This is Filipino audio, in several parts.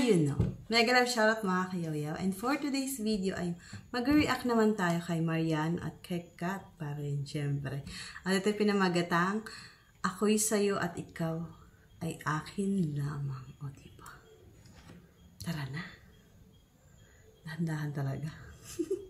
Ayun no. Mega love shoutout mga kayaw And for today's video ay mag-react naman tayo kay Marian at kay Kat pa rin, syempre. At ito pinamagatang, ako'y sa'yo at ikaw ay akin lamang. O diba? Tara na. Dahan-dahan talaga.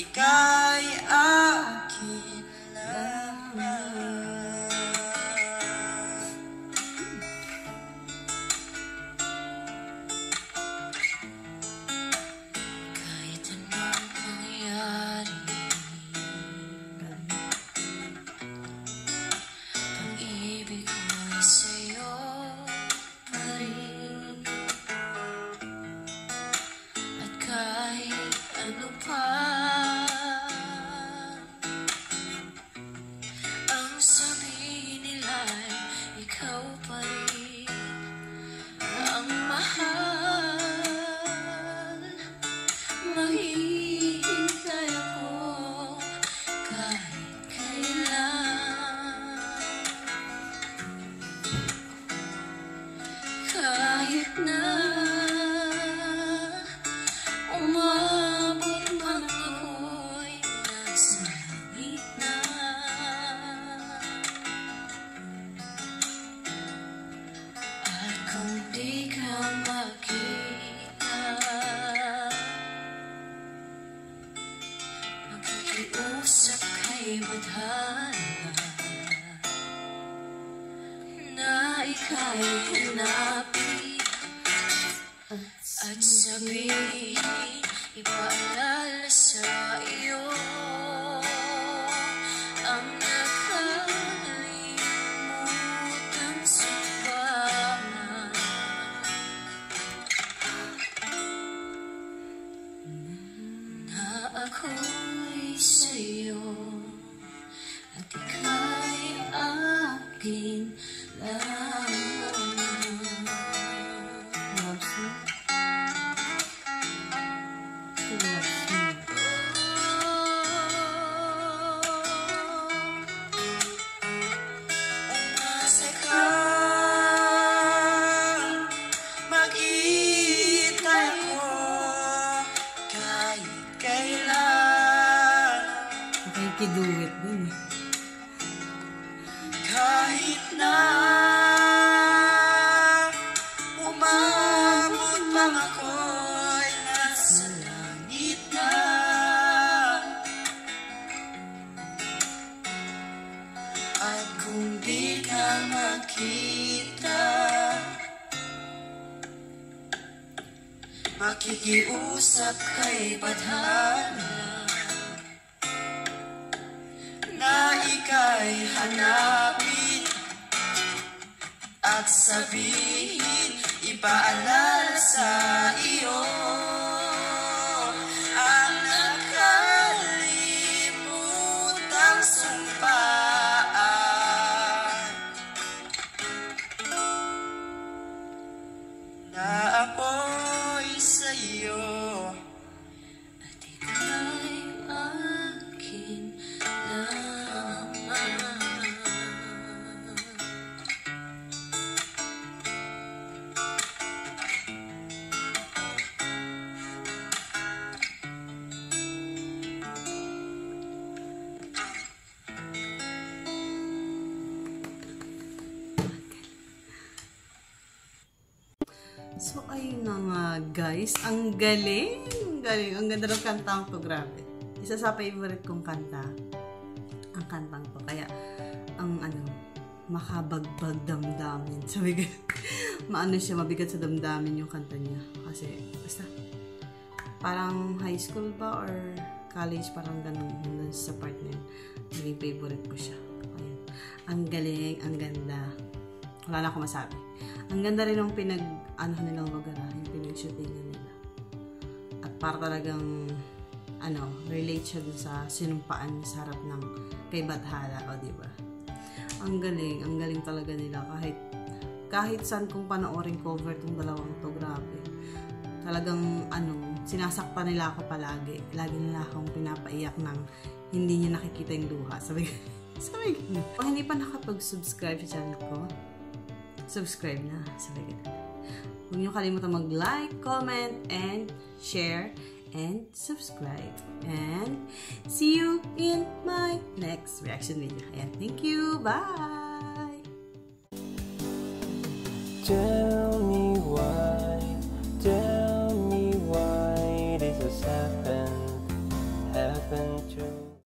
at Makikiusap kay madhala Na ika'y hanapin At sabihin Ipaalala sa iyo makita Makikiusap kay Badhana Na ika'y hanapin at sabihin Ipaalala sa iyo Ayun na nga, guys. Ang galing! Galing. Ang ganda ng kantang to, grabe. Isa sa favorite kong kanta, ang kantang to. Kaya, ang ano, makabagbag damdamin. Sabi ko, maano siya, mabigat sa damdamin yung kanta niya. Kasi, basta, parang high school ba or college, parang ganun, sa part na yun. Naging favorite ko siya. Ayun. Ang galing, ang ganda. Wala na akong masabi. Ang ganda rin ng pinag, ano nilang lugar, ah, yung pinag-shootingan nila. At para talagang, ano, relate siya dun sa sinumpaan sa harap ng kay Bathala, o di ba? Ang galing, ang galing talaga nila kahit kahit saan kong panoorin cover tong dalawang to, grabe. Talagang, ano, sinasaktan nila ako palagi. Lagi nila akong pinapaiyak ng hindi niya nakikita yung luha. Sabi sabi ko, kung hindi pa nakapag-subscribe sa channel ko, subscribe na. Sabi ko. Huwag niyo kalimutan mag-like, comment, and share, and subscribe. And see you in my next reaction video. Ayan, thank you. Bye! Just